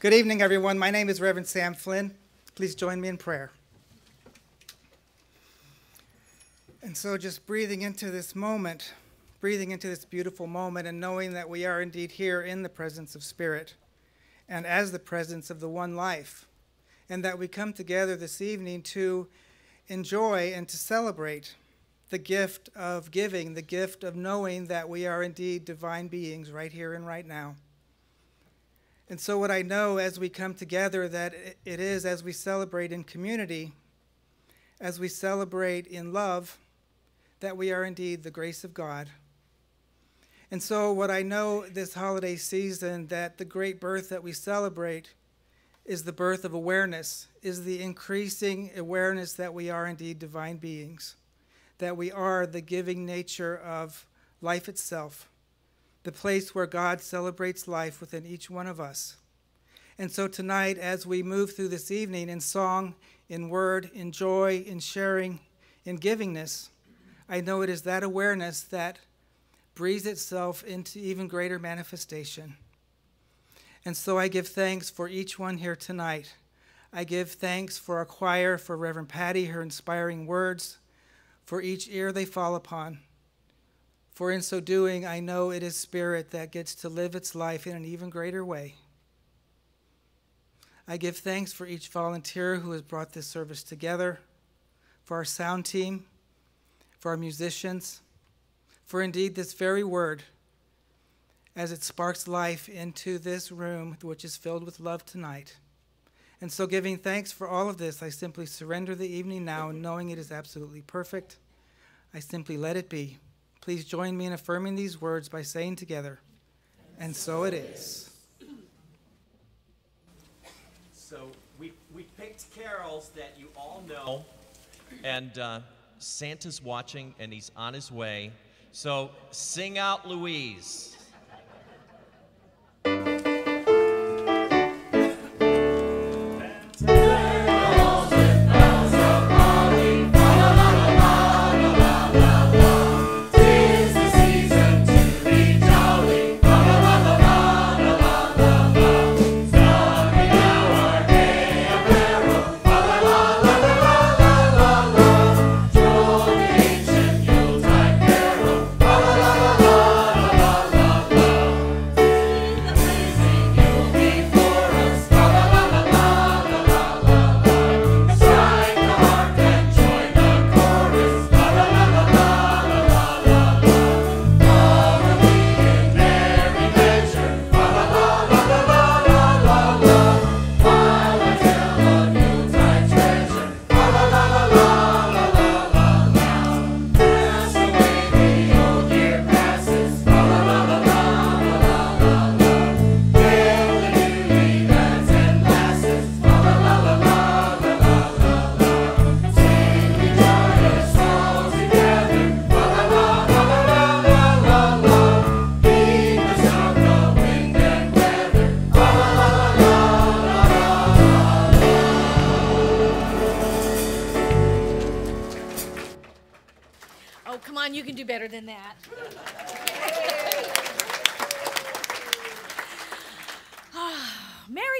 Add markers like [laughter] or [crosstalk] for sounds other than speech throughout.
Good evening, everyone. My name is Reverend Sam Flynn. Please join me in prayer. And so, just breathing into this moment, breathing into this beautiful moment, and knowing that we are indeed here in the presence of Spirit and as the presence of the one life, and that we come together this evening to enjoy and to celebrate the gift of giving, the gift of knowing that we are indeed divine beings right here and right now. And so, what I know as we come together, that it is as we celebrate in community, as we celebrate in love, that we are indeed the grace of God. And so, what I know this holiday season, that the great birth that we celebrate is the birth of awareness, is the increasing awareness that we are indeed divine beings, that we are the giving nature of life itself, the place where God celebrates life within each one of us. And so, tonight, as we move through this evening in song, in word, in joy, in sharing, in givingness, I know it is that awareness that breathes itself into even greater manifestation. And so I give thanks for each one here tonight. I give thanks for our choir, for Reverend Patty, her inspiring words, for each ear they fall upon. For in so doing, I know it is Spirit that gets to live its life in an even greater way. I give thanks for each volunteer who has brought this service together, for our sound team, for our musicians, for indeed this very word, as it sparks life into this room, which is filled with love tonight. And so, giving thanks for all of this, I simply surrender the evening now, knowing it is absolutely perfect. I simply let it be. Please join me in affirming these words by saying together, and so it is. So we, we picked carols that you all know, and uh, Santa's watching and he's on his way. So sing out Louise.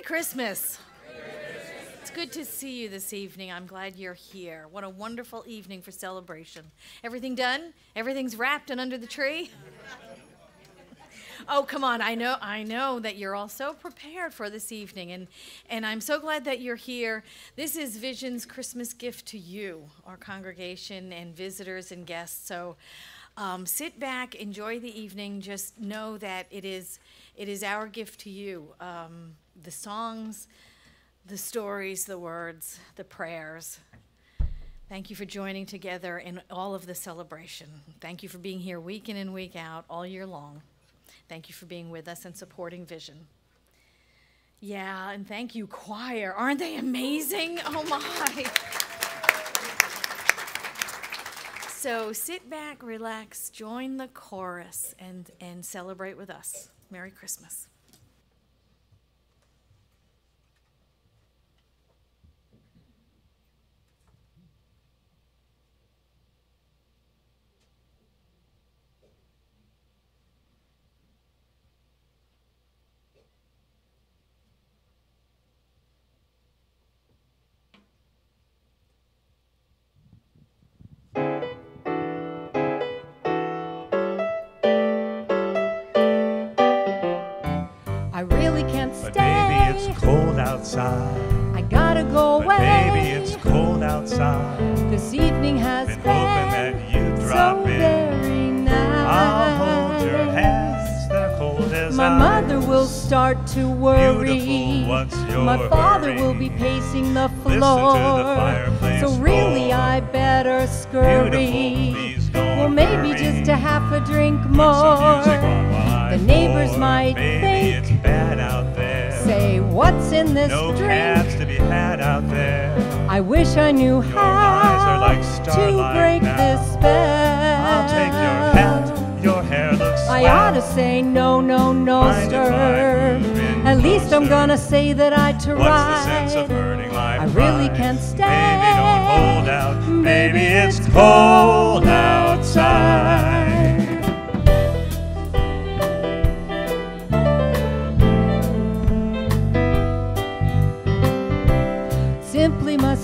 Merry Christmas. It's good to see you this evening. I'm glad you're here. What a wonderful evening for celebration. Everything done? Everything's wrapped and under the tree? Oh, come on. I know I know that you're all so prepared for this evening and and I'm so glad that you're here. This is Vision's Christmas gift to you, our congregation and visitors and guests. So um, sit back, enjoy the evening. Just know that it is it is our gift to you. Um, the songs, the stories, the words, the prayers. Thank you for joining together in all of the celebration. Thank you for being here week in and week out, all year long. Thank you for being with us and supporting Vision. Yeah, and thank you, choir. Aren't they amazing? [laughs] Oh my. So sit back, relax, join the chorus, and, and celebrate with us. Merry Christmas. Outside. I gotta go But away. baby, it's cold outside. This evening has Been been, hoping that you'd drop so in. very nice. I'll hold your hands, they're cold as My mother will start to worry. Beautiful, what's your My father hurry? will be pacing the Listen to the floor. fireplace so really, roar. I better scurry. Beautiful, please don't well, maybe hurry. just a half a drink Put more. some music on while I The neighbors might Baby, think, it's bad out what's in this no drink? cabs to be had out there. I wish I knew Your how eyes are like to break now. this spell. I'll take your hat. Your hair looks I swell. ought to say no, no, no, Mind sir. At least I'm gonna say that I tried. What's the sense of my I really pride? can't stay. Baby, don't hold out. Maybe, Baby, it's cold outside.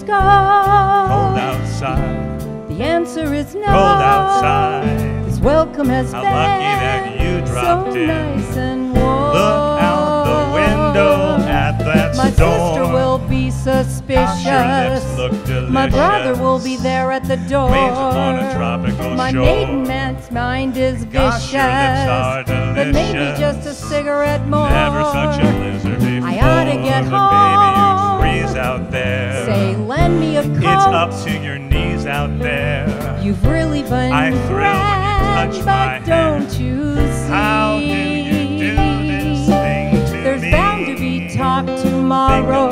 Go. Cold outside. The answer is no. Cold outside. This welcome as How been lucky that you dropped so in. nice and warm. Look out the window at that My storm. sister will be suspicious. Lips look delicious. My brother will be there at the door. Waves upon a tropical My shore. maiden man's mind is vicious. Gosh, your lips are But maybe just a cigarette more. Never such a lizard before. I oughta get but home. Baby, you freeze out there. Say, lend me a coat. It's up to your knees out there. You've really been I thrill when you touch but my don't you see? How do you do this thing to There's me? bound to be talk tomorrow.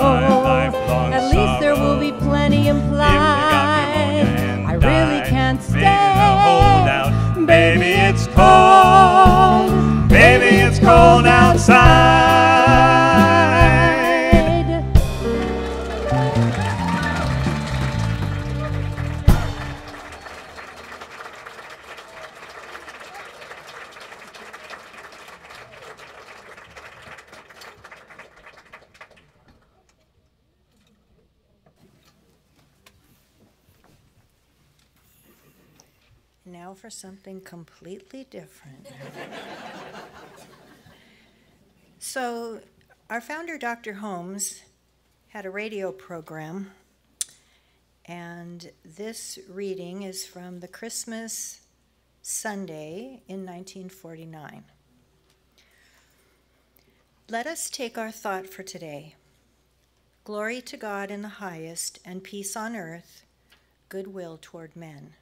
At least there will be plenty implied. I really died. can't stay. hold out. Baby, it's cold. Baby, it's cold outside. Something completely different. [laughs] so, our founder, Dr. Holmes, had a radio program, and this reading is from the Christmas Sunday in 1949. Let us take our thought for today. Glory to God in the highest, and peace on earth, goodwill toward men.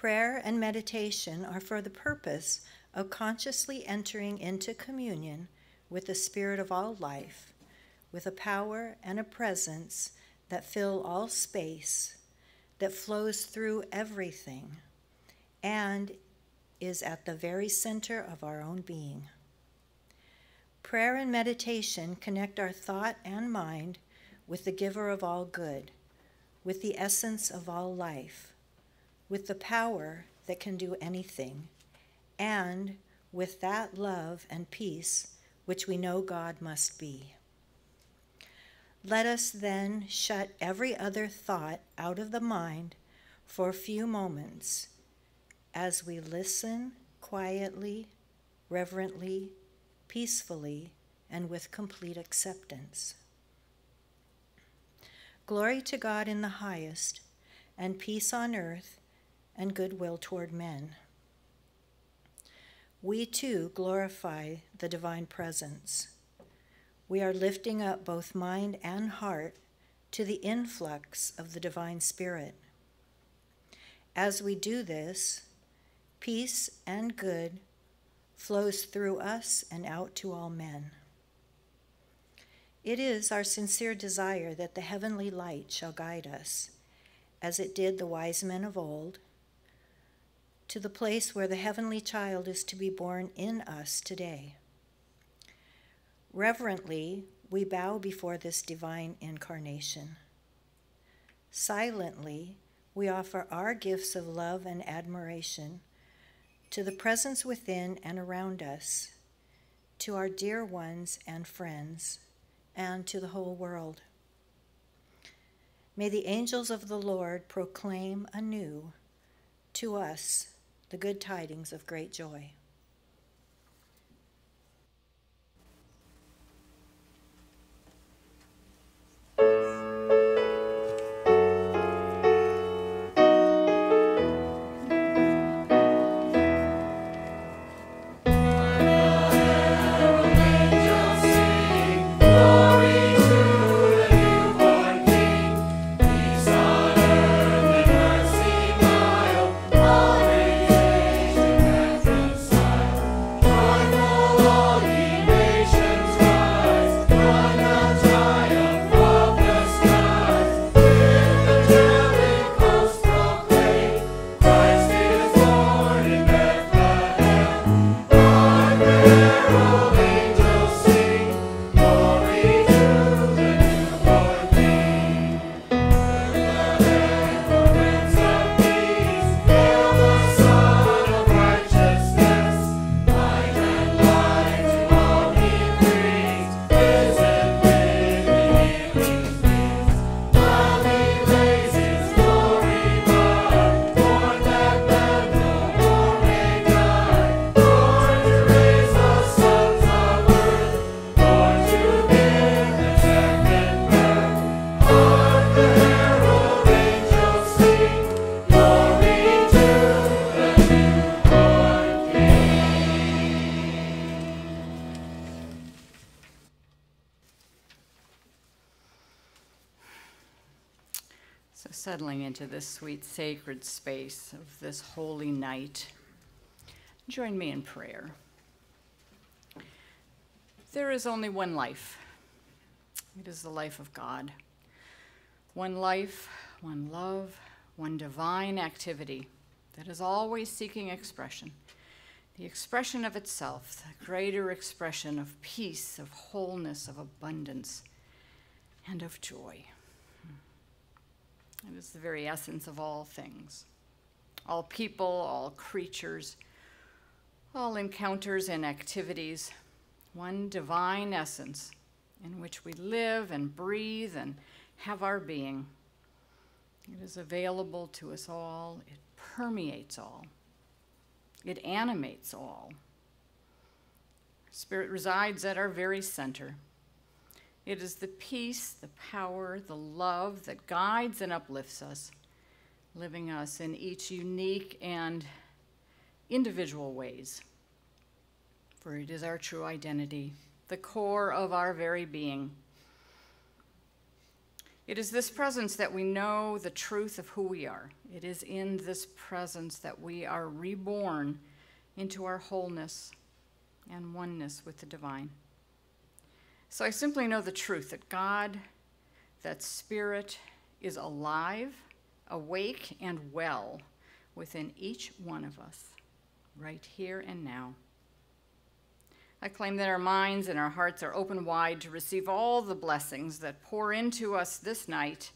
Prayer and meditation are for the purpose of consciously entering into communion with the Spirit of all life, with a power and a presence that fill all space, that flows through everything, and is at the very center of our own being. Prayer and meditation connect our thought and mind with the giver of all good, with the essence of all life with the power that can do anything, and with that love and peace which we know God must be. Let us then shut every other thought out of the mind for a few moments as we listen quietly, reverently, peacefully, and with complete acceptance. Glory to God in the highest, and peace on earth and goodwill toward men. We too glorify the divine presence. We are lifting up both mind and heart to the influx of the divine spirit. As we do this, peace and good flows through us and out to all men. It is our sincere desire that the heavenly light shall guide us, as it did the wise men of old, to the place where the heavenly child is to be born in us today. Reverently, we bow before this divine incarnation. Silently, we offer our gifts of love and admiration to the presence within and around us, to our dear ones and friends, and to the whole world. May the angels of the Lord proclaim anew to us the good tidings of great joy. Settling into this sweet sacred space of this holy night, join me in prayer. There is only one life. It is the life of God. One life, one love, one divine activity that is always seeking expression. The expression of itself, the greater expression of peace, of wholeness, of abundance, and of joy. It is the very essence of all things. All people, all creatures, all encounters and activities, one divine essence in which we live and breathe and have our being. It is available to us all, it permeates all, it animates all. Spirit resides at our very center. It is the peace, the power, the love that guides and uplifts us, living us in each unique and individual ways. For it is our true identity, the core of our very being. It is this presence that we know the truth of who we are. It is in this presence that we are reborn into our wholeness and oneness with the divine. So I simply know the truth that God, that Spirit, is alive, awake, and well within each one of us, right here and now. I claim that our minds and our hearts are open wide to receive all the blessings that pour into us this night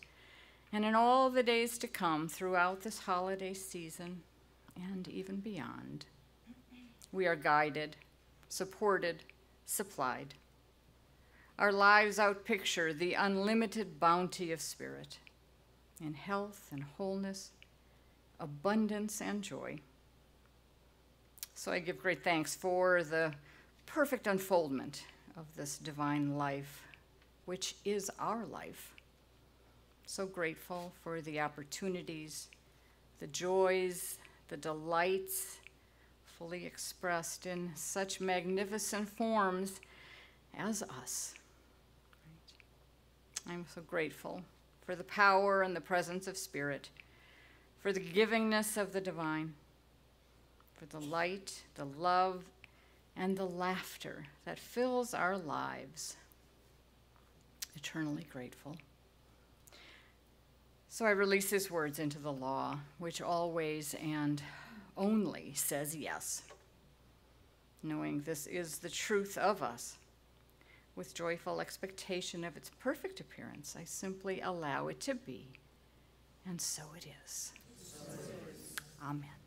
and in all the days to come throughout this holiday season and even beyond. We are guided, supported, supplied. Our lives outpicture the unlimited bounty of Spirit in health and wholeness, abundance and joy. So I give great thanks for the perfect unfoldment of this divine life, which is our life. So grateful for the opportunities, the joys, the delights, fully expressed in such magnificent forms as us. I'm so grateful for the power and the presence of Spirit, for the givingness of the divine, for the light, the love, and the laughter that fills our lives. Eternally grateful. So I release his words into the law, which always and only says yes, knowing this is the truth of us with joyful expectation of its perfect appearance, I simply allow it to be. And so it is. So it is. Amen.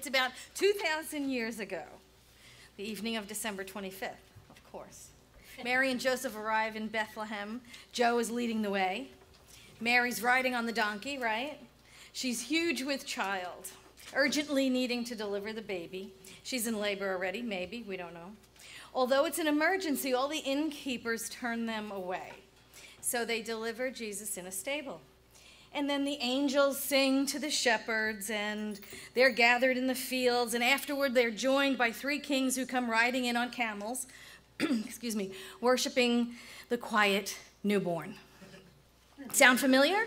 It's about 2,000 years ago, the evening of December 25th, of course. Mary and Joseph arrive in Bethlehem. Joe is leading the way. Mary's riding on the donkey, right? She's huge with child, urgently needing to deliver the baby. She's in labor already, maybe, we don't know. Although it's an emergency, all the innkeepers turn them away. So they deliver Jesus in a stable. And then the angels sing to the shepherds, and they're gathered in the fields. And afterward, they're joined by three kings who come riding in on camels, [clears throat] excuse me, worshiping the quiet newborn. Sound familiar?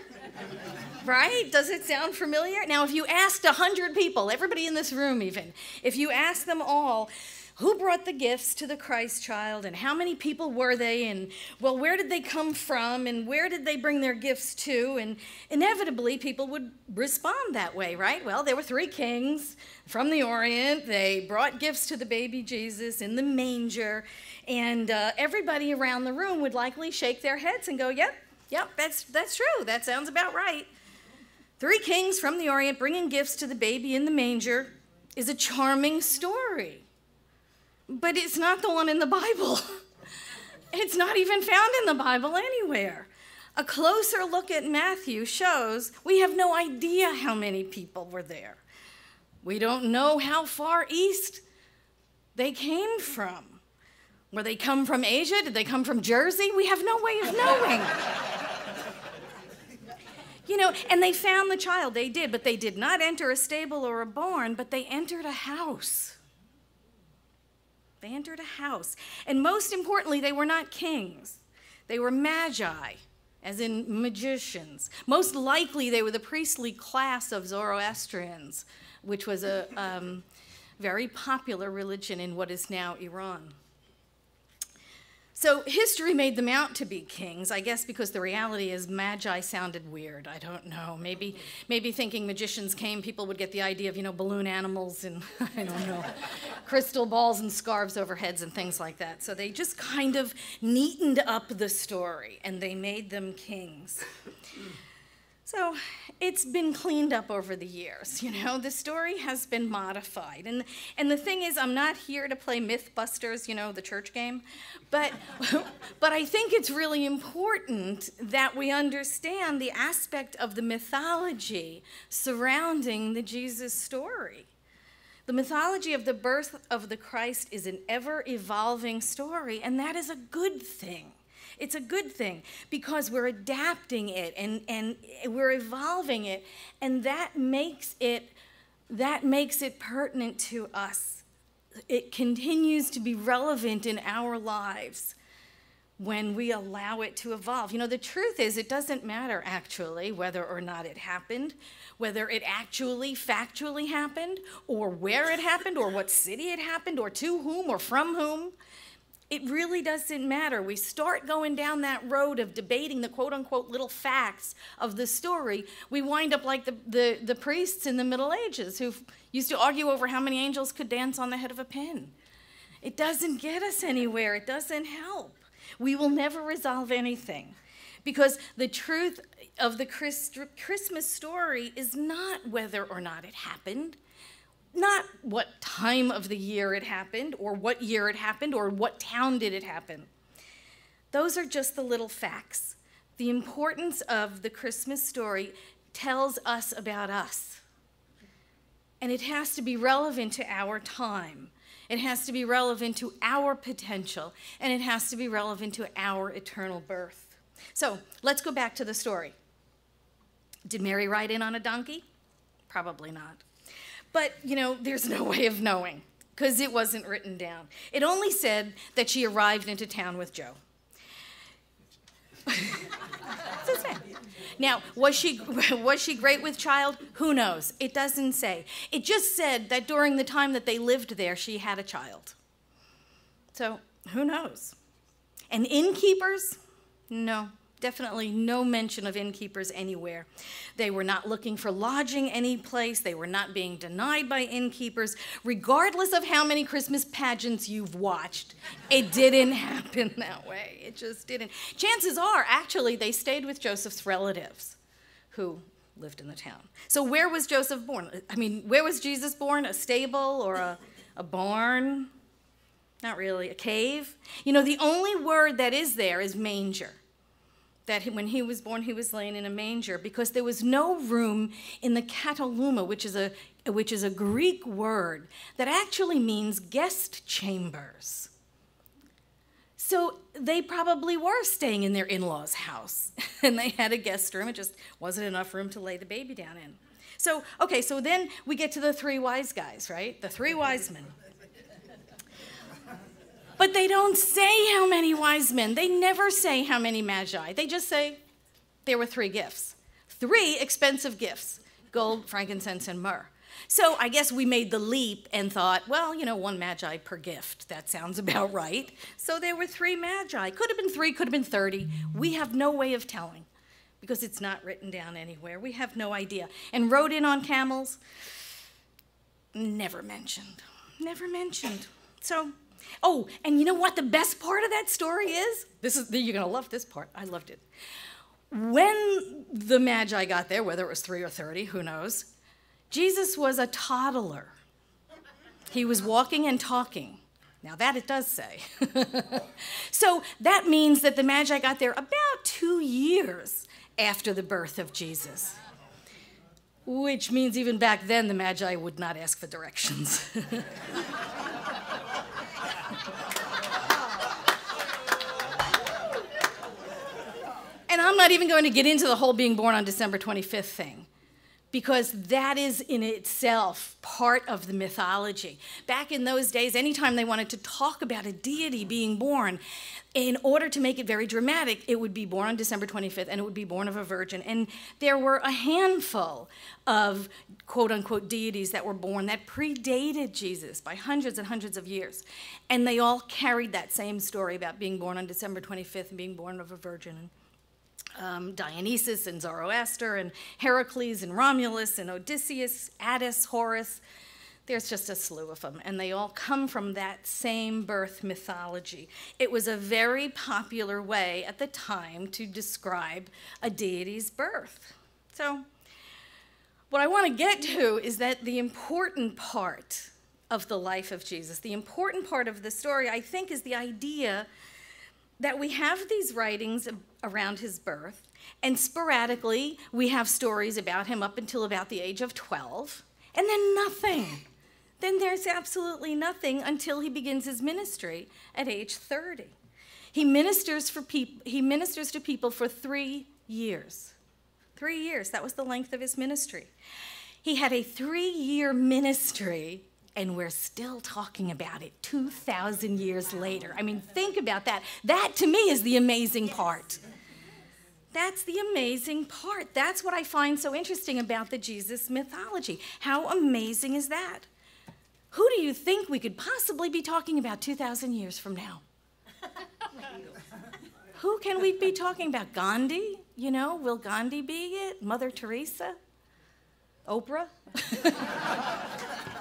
Right? Does it sound familiar? Now, if you asked 100 people, everybody in this room even, if you asked them all, who brought the gifts to the Christ child and how many people were they and well where did they come from and where did they bring their gifts to? And inevitably people would respond that way right? Well there were three kings from the orient. They brought gifts to the baby jesus in the manger and uh, everybody around the room would likely shake their heads and go yep yep that's that's true. That sounds about right. Three kings from the orient bringing gifts to the baby in the manger is a charming story but it's not the one in the Bible. [laughs] It's not even found in the Bible anywhere. A closer look at Matthew shows we have no idea how many people were there. We don't know how far east they came from. Were they come from Asia? Did they come from Jersey? We have no way of knowing. [laughs] you know, and they found the child, they did, but they did not enter a stable or a barn, but they entered a house. They entered a house. And most importantly, they were not kings, they were magi, as in magicians. Most likely, they were the priestly class of Zoroastrians, which was a um, very popular religion in what is now Iran. So history made them out to be kings, I guess because the reality is magi sounded weird. I don't know. Maybe maybe thinking magicians came, people would get the idea of, you know, balloon animals and [laughs] I don't know, crystal balls and scarves over heads and things like that. So they just kind of neatened up the story and they made them kings. So it's been cleaned up over the years, you know. The story has been modified. And and the thing is I'm not here to play Mythbusters, you know, the church game. But [laughs] but I think it's really important that we understand the aspect of the mythology surrounding the Jesus story. The mythology of the birth of the Christ is an ever evolving story, and that is a good thing. It's a good thing because we're adapting it and, and we're evolving it, and that makes it that makes it pertinent to us. It continues to be relevant in our lives when we allow it to evolve. You know, the truth is, it doesn't matter actually whether or not it happened, whether it actually factually happened, or where it happened, or what city it happened, or to whom, or from whom it really doesn't matter. We start going down that road of debating the quote unquote little facts of the story. We wind up like the, the, the priests in the Middle Ages who used to argue over how many angels could dance on the head of a pin. It doesn't get us anywhere, it doesn't help. We will never resolve anything because the truth of the Christmas story is not whether or not it happened not what time of the year it happened, or what year it happened, or what town did it happen. Those are just the little facts. The importance of the Christmas story tells us about us. And it has to be relevant to our time. It has to be relevant to our potential. And it has to be relevant to our eternal birth. So let's go back to the story. Did Mary ride in on a donkey? Probably not. But, you know, there's no [laughs] way of knowing because it wasn't written down. It only said that she arrived into town with Joe. [laughs] now, was she [laughs] was she great with child? Who knows? It doesn't say. It just said that during the time that they lived there, she had a child. So, who knows? And innkeepers? No, Definitely no mention of innkeepers anywhere. They were not looking for lodging any place. They were not being denied by innkeepers. Regardless of how many Christmas pageants you've watched, it didn't [laughs] happen that way. It just didn't. Chances are, actually, they stayed with Joseph's relatives who lived in the town. So where was Joseph born? I mean, where was Jesus born? A stable or a, a barn? Not really. A cave? You know, the only word that is there is manger. That he- when he was born, he was laying in a manger because there was no room in the kataluma, which is a which is a Greek word that actually means guest chambers. So they probably were staying in their in law's house [laughs] and they had a guest room. It just wasn't enough room to lay the baby down in. So, okay, so then we get to the three wise guys, right? The three wise men. But they don't say how many wise men. They never say how many magi. They just say there were three gifts. Three expensive gifts gold, frankincense, and myrrh. So I guess we made the leap and thought, well, you know, one magi per gift. That sounds [laughs] about right. So there were three magi. Could have been three, could have been 30. We have no way of telling because it's not written down anywhere. We have no idea. And rode in on camels, never mentioned. Never mentioned. So, oh, and you know what the best part of that story is? This is you're going to love this part. I loved it. When the Magi got there, whether it was 3 or 30, who knows, Jesus was a toddler. He was walking and talking. Now, that it does say. [laughs] so that means that the Magi got there about two years after the birth of Jesus, which means even back then the Magi would not ask for directions. [laughs] I'm not even going to get into the whole being born on December 25th thing because that is in itself part of the mythology. Back in those days, anytime they wanted to talk about a deity being born, in order to make it very dramatic, it would be born on December 25th and it would be born of a virgin. And there were a handful of quote unquote deities that were born that predated Jesus by hundreds and hundreds of years. And they all carried that same story about being born on December 25th and being born of a virgin um, Dionysus and Zoroaster and Heracles and Romulus and Odysseus, Attis, Horus. There's just a slew of them, and they all come from that same birth mythology. It was a very popular way at the time to describe a deity's birth. So, what I want to get to is that the important part of the life of Jesus, the important part of the story, I think, is the idea that we have these writings around his birth, and sporadically we have stories about him up until about the age of 12, and then nothing. Then there's absolutely nothing until he begins his ministry at age 30. He ministers for people he ministers to people for 3 years. 3 years, that was the length of his ministry. He had a 3-year ministry and we're still talking about it 2,000 years later. I mean, think about that. That to me is the amazing part. That's the amazing part. That's what I find so interesting about the Jesus mythology. How amazing is that? Who do you think we could possibly be talking about 2,000 years from now? [laughs] Who can we be talking about? Gandhi? You know, will Gandhi be it? Mother Teresa? Oprah? [laughs]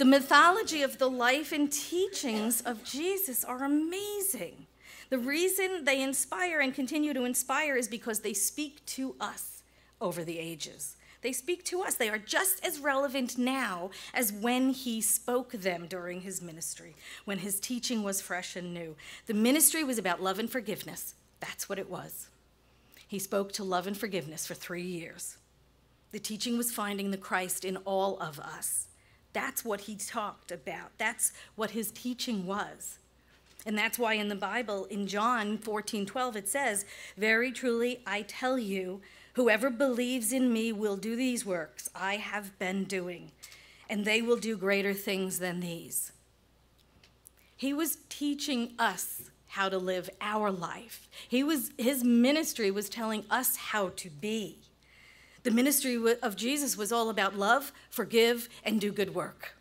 The mythology of the life and teachings of Jesus are amazing. The reason they inspire and continue to inspire is because they speak to us over the ages. They speak to us. They are just as relevant now as when he spoke them during his ministry, when his teaching was fresh and new. The ministry was about love and forgiveness. That's what it was. He spoke to love and forgiveness for three years. The teaching was finding the Christ in all of us. That's what he talked about. That's what his teaching was. And that's why in the Bible, in John 14 12, it says, Very truly, I tell you, whoever believes in me will do these works I have been doing, and they will do greater things than these. He was teaching us how to live our life. He was, his ministry was telling us how to be. The ministry of Jesus was all about love, forgive, and do good work.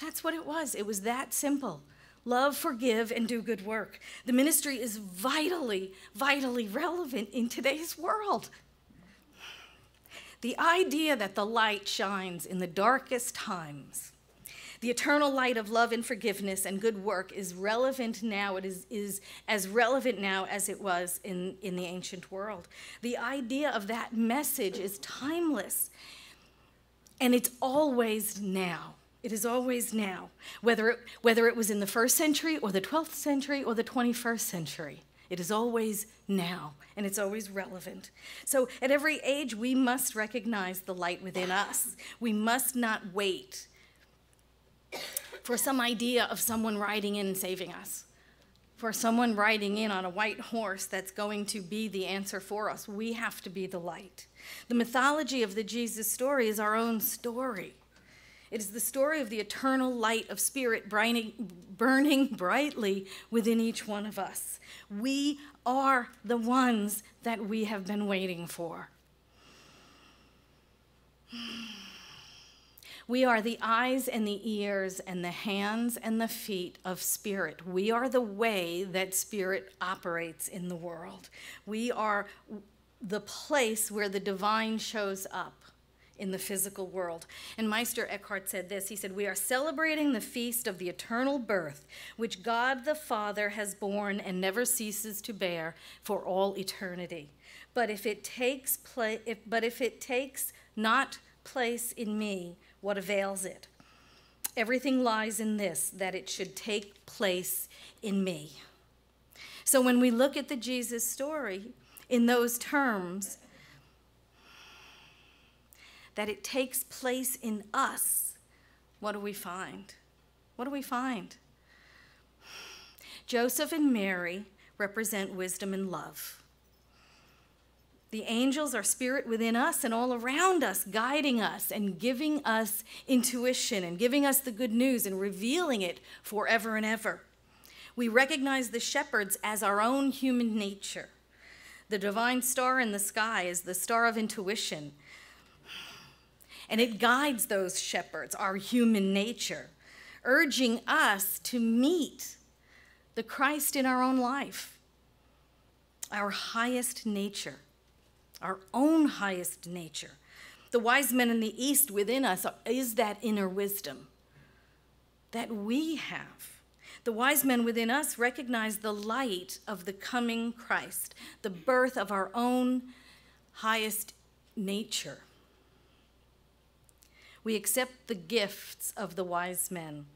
That's what it was. It was that simple. love, forgive, and do good work. The ministry is vitally, vitally relevant in today's world. The idea that the light shines in the darkest times the eternal light of love and forgiveness and good work is relevant now. It is, is as relevant now as it was in, in the ancient world. The idea of that message is timeless, and it's always now. It is always now, whether it, whether it was in the first century or the 12th century or the 21st century. It is always now, and it's always relevant. So, at every age, we must recognize the light within us. We must not wait for some idea of someone riding in and saving us, for someone riding in on a white horse that's going to be the answer for us. We have to be the light. The mythology of the Jesus story is our own story. It is the story of the eternal light of spirit burning brightly within each one of us. We are the ones that we have been waiting for. [sighs] We are the eyes and the ears and the hands and the feet of Spirit. We are the way that Spirit operates in the world. We are the place where the divine shows up in the physical world. And Meister Eckhart said this He said, We are celebrating the feast of the eternal birth, which God the Father has borne and never ceases to bear for all eternity. But if it takes place, but if it takes not place in me, what avails it? Everything lies in this that it should take place in me. So when we look at the Jesus story in those terms, that it takes place in us, what do we find? What do we find? Joseph and Mary represent wisdom and love. The angels are spirit within us and all around us, guiding us and giving us intuition and giving us the good news and revealing it forever and ever. We recognize the shepherds as our own human nature. The divine star in the sky is the star of intuition, and it guides those shepherds, our human nature, urging us to meet the Christ in our own life, our highest nature our own highest nature. The wise men in the East within us is that inner wisdom that we have. The wise men within us recognize the light of the coming Christ, the birth of our own highest nature. We accept the gifts of the wise men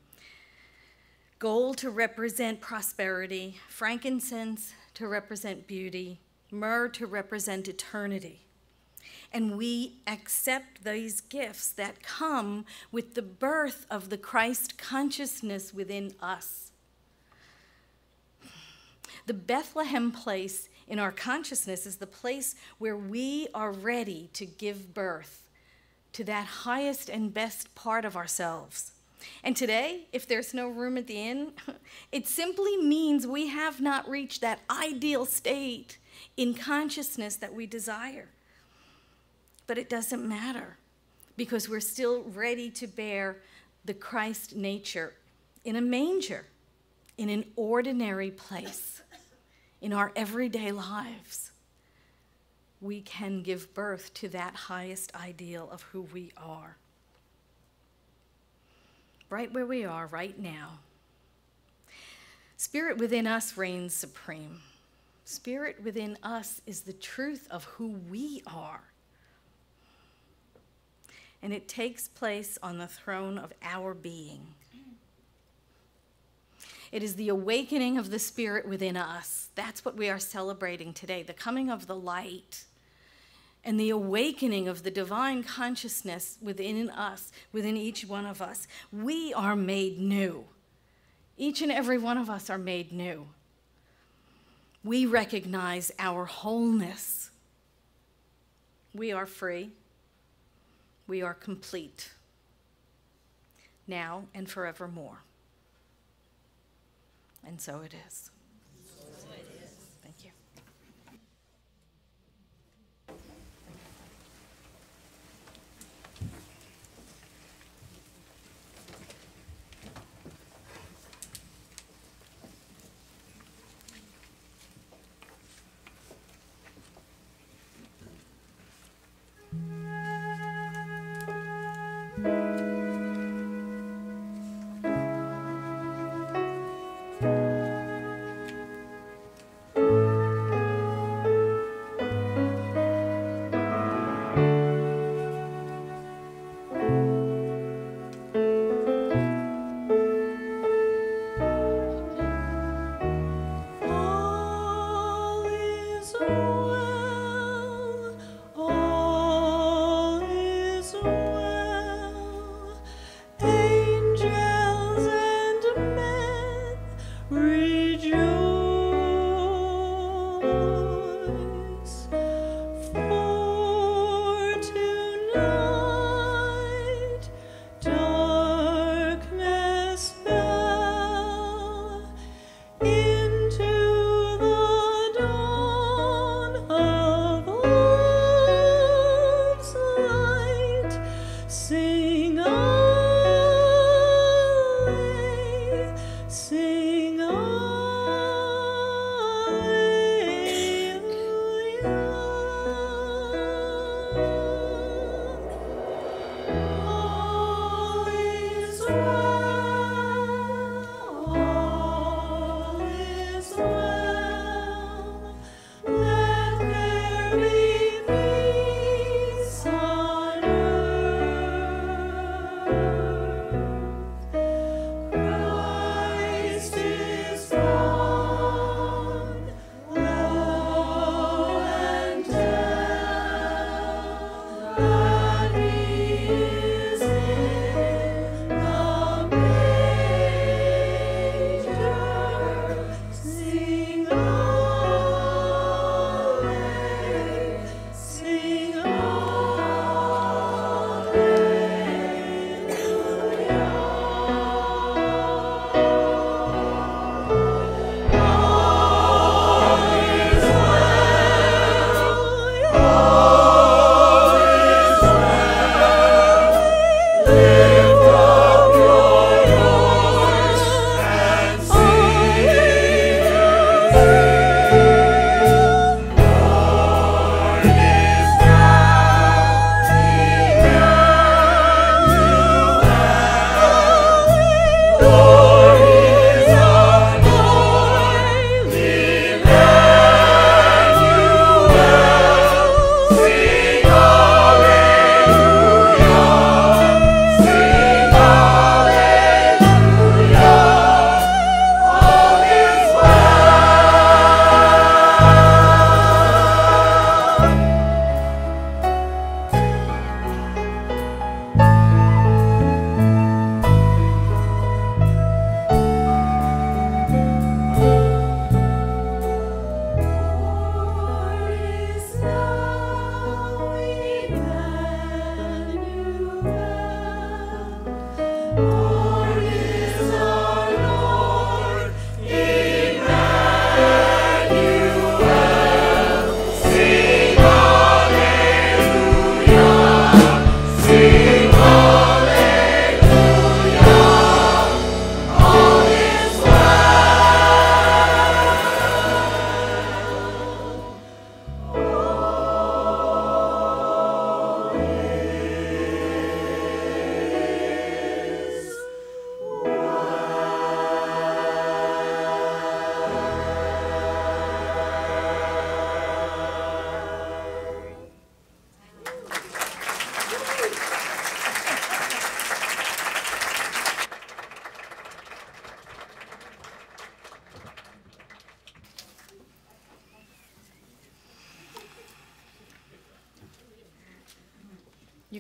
gold to represent prosperity, frankincense to represent beauty, myrrh to represent eternity. And we accept these gifts that come with the birth of the Christ consciousness within us. The Bethlehem place in our consciousness is the place where we are ready to give birth to that highest and best part of ourselves. And today, if there's no room at the inn, [laughs] it simply means we have not reached that ideal state in consciousness that we desire. But it doesn't matter because we're still ready to bear the Christ nature in a manger, in an ordinary place, in our everyday lives. We can give birth to that highest ideal of who we are. Right where we are right now. Spirit within us reigns supreme. Spirit within us is the truth of who we are. And it takes place on the throne of our being. It is the awakening of the Spirit within us. That's what we are celebrating today the coming of the light and the awakening of the divine consciousness within us, within each one of us. We are made new. Each and every one of us are made new we recognize our wholeness. We are free. We are complete. Now and forevermore. And so it is.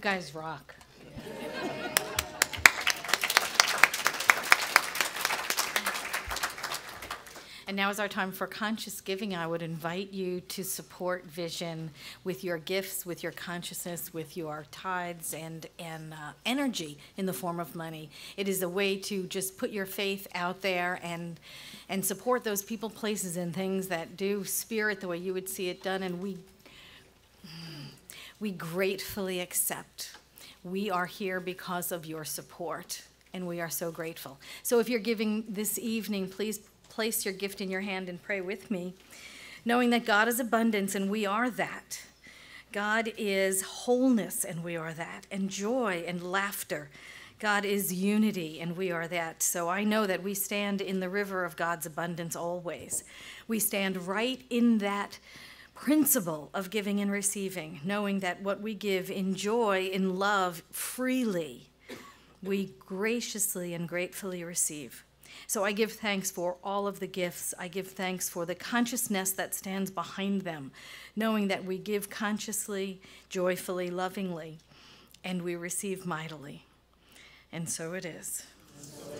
Guys rock. And now is our time for conscious giving. I would invite you to support Vision with your gifts, with your consciousness, with your tithes and, and uh, energy in the form of money. It is a way to just put your faith out there and, and support those people, places, and things that do spirit the way you would see it done. And we, we gratefully accept. We are here because of your support, and we are so grateful. So if you're giving this evening, please place your gift in your hand and pray with me, knowing that God is abundance and we are that. God is wholeness and we are that, and joy and laughter. God is unity and we are that. So I know that we stand in the river of God's abundance always. We stand right in that principle of giving and receiving, knowing that what we give in joy, in love, freely, we graciously and gratefully receive. So I give thanks for all of the gifts. I give thanks for the consciousness that stands behind them, knowing that we give consciously, joyfully, lovingly, and we receive mightily. And so it is. All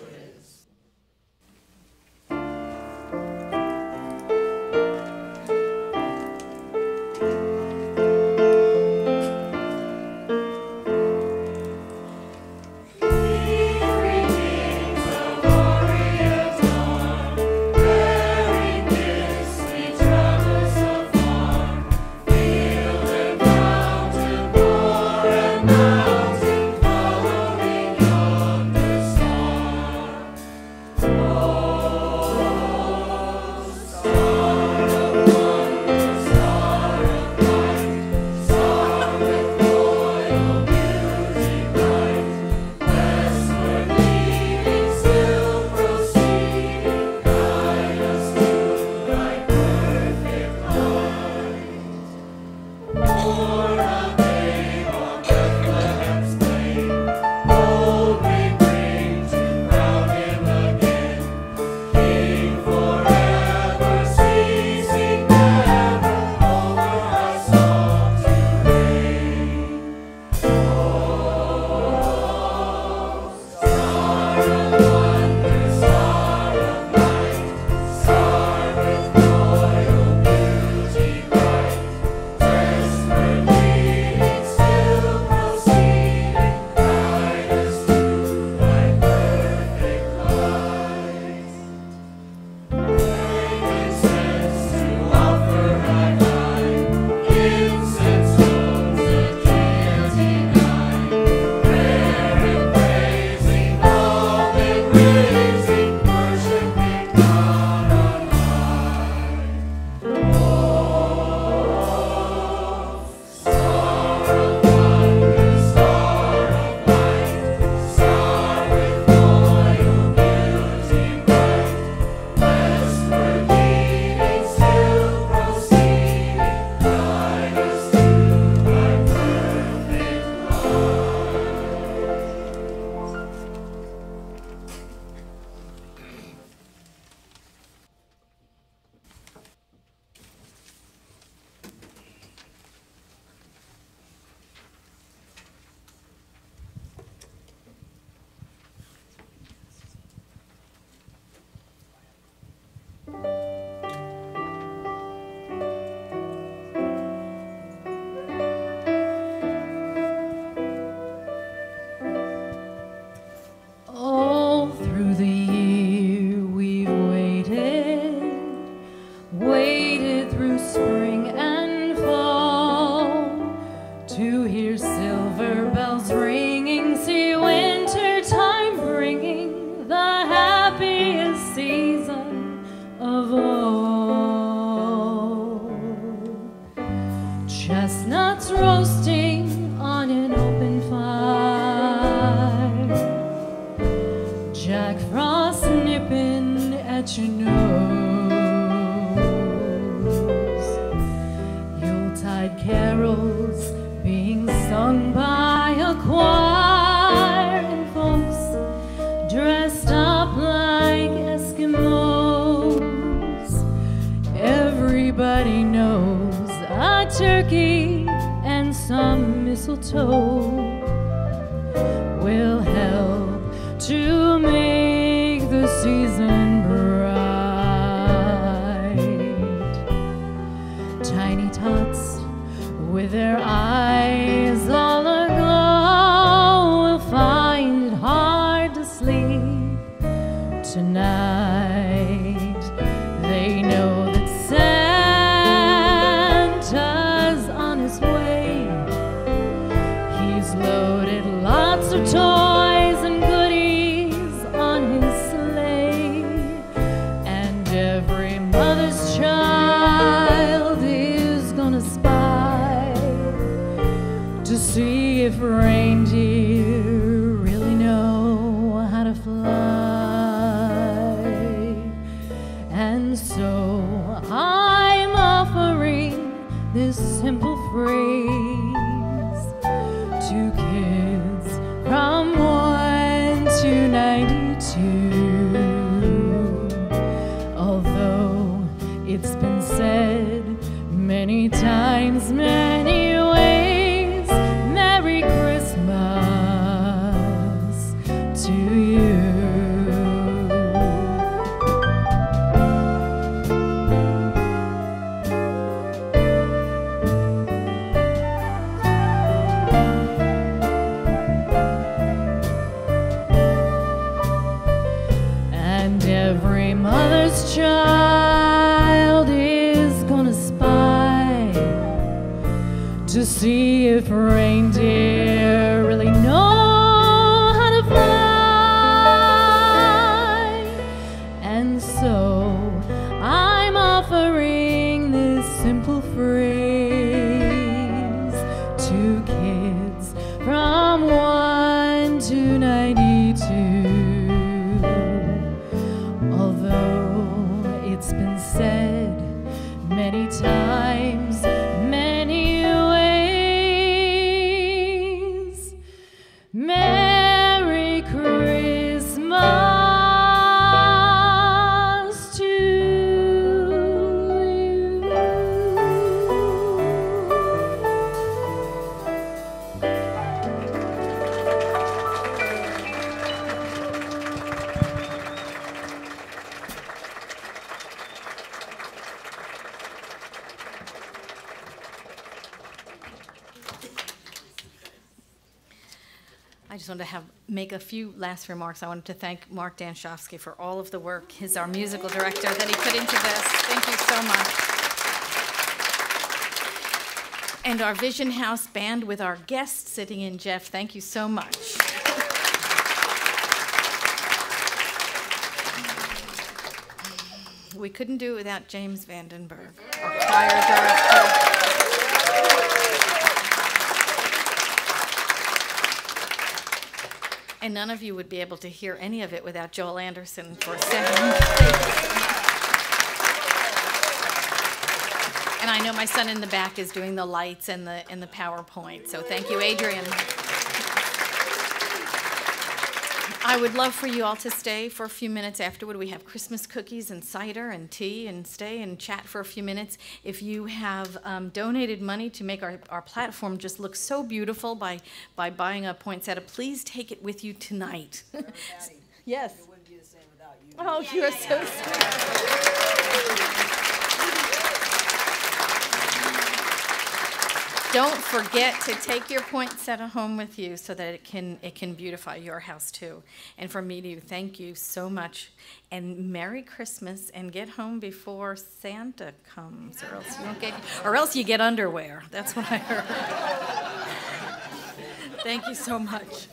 make a few last remarks. I wanted to thank Mark Danshofsky for all of the work, he's our musical director, that he put into this. Thank you so much. And our Vision House band with our guest sitting in, Jeff, thank you so much. We couldn't do it without James Vandenberg, our choir director. And none of you would be able to hear any of it without Joel Anderson for singing. And I know my son in the back is doing the lights and the, and the PowerPoint, so thank you, Adrian. I would love for you all to stay for a few minutes afterward. We have Christmas cookies and cider and tea, and stay and chat for a few minutes. If you have um, donated money to make our, our platform just look so beautiful by, by buying a poinsettia, please take it with you tonight. [laughs] yes. It wouldn't be the same without you. Oh, you are so sweet. Don't forget to take your poinsettia home with you so that it can it can beautify your house too. And from me to you, thank you so much, and Merry Christmas, and get home before Santa comes, or else you get, or else you get underwear. That's what I heard. [laughs] thank you so much.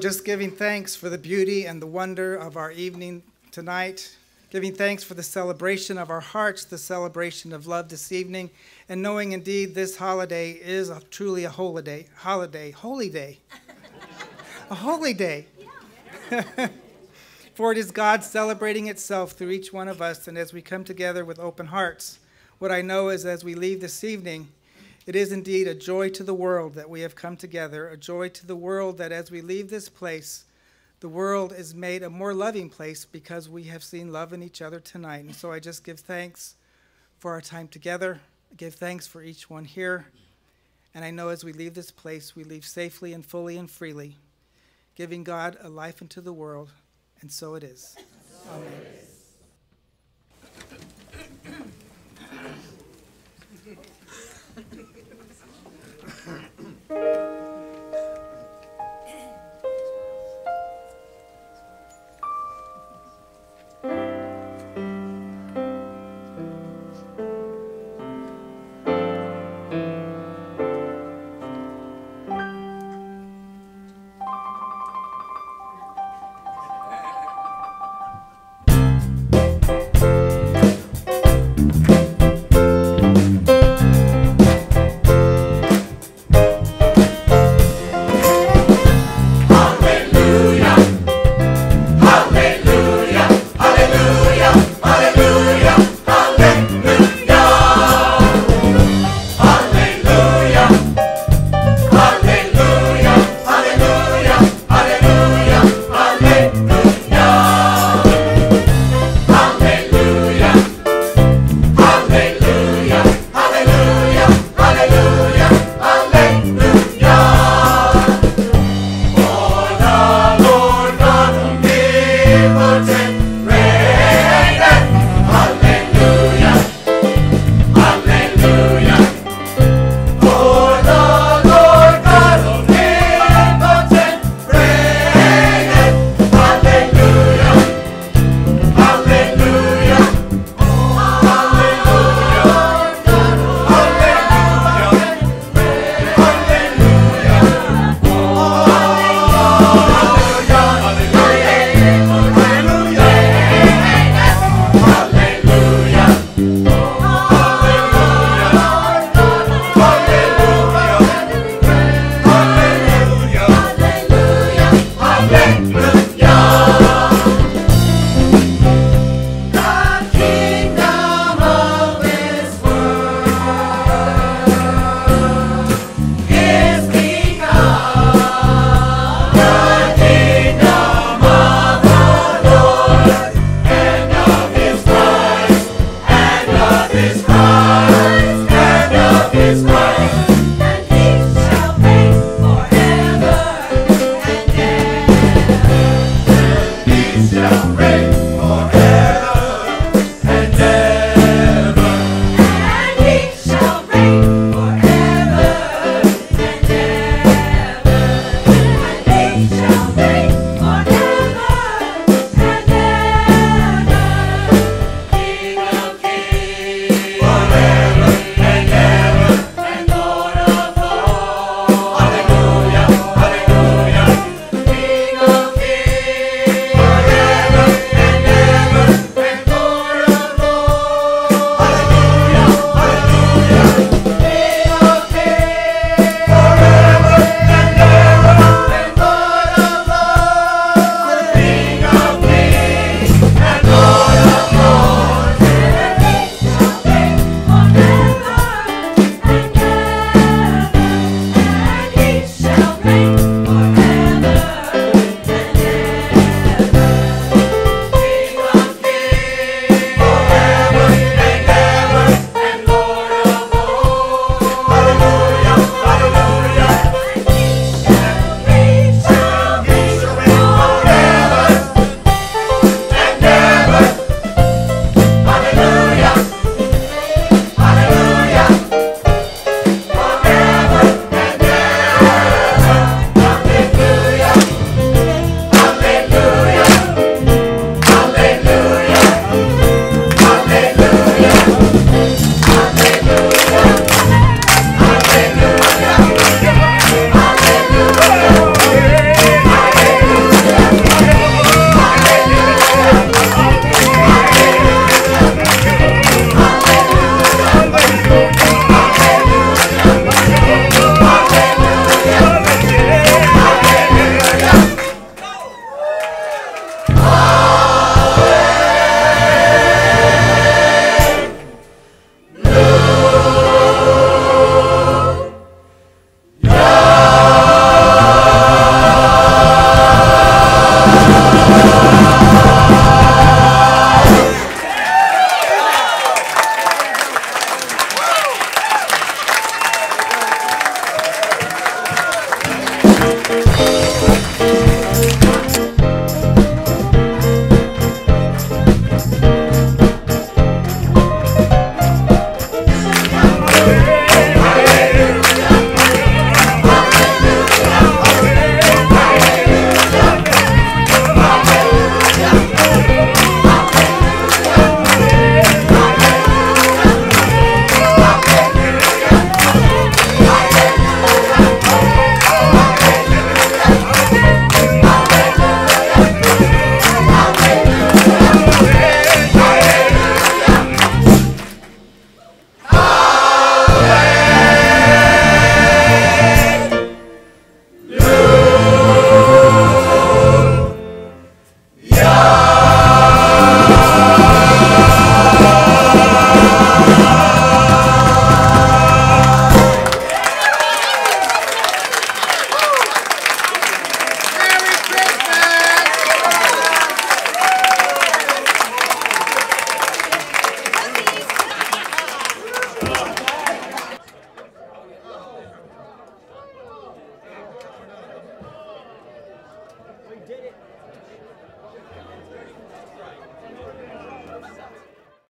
Just giving thanks for the beauty and the wonder of our evening tonight, giving thanks for the celebration of our hearts, the celebration of love this evening, and knowing indeed this holiday is a, truly a holiday, holiday, holy day, a holy day. [laughs] for it is God celebrating itself through each one of us, and as we come together with open hearts, what I know is as we leave this evening, it is indeed a joy to the world that we have come together, a joy to the world that as we leave this place, the world is made a more loving place because we have seen love in each other tonight. And so I just give thanks for our time together. I give thanks for each one here. And I know as we leave this place, we leave safely and fully and freely, giving God a life into the world. And so it is. Amen.